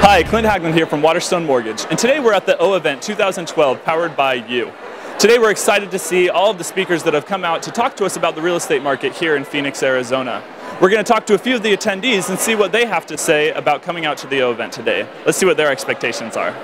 Hi, Clint Haglund here from Waterstone Mortgage, and today we're at the O event 2012 powered by you. Today we're excited to see all of the speakers that have come out to talk to us about the real estate market here in Phoenix, Arizona. We're going to talk to a few of the attendees and see what they have to say about coming out to the O event today. Let's see what their expectations are.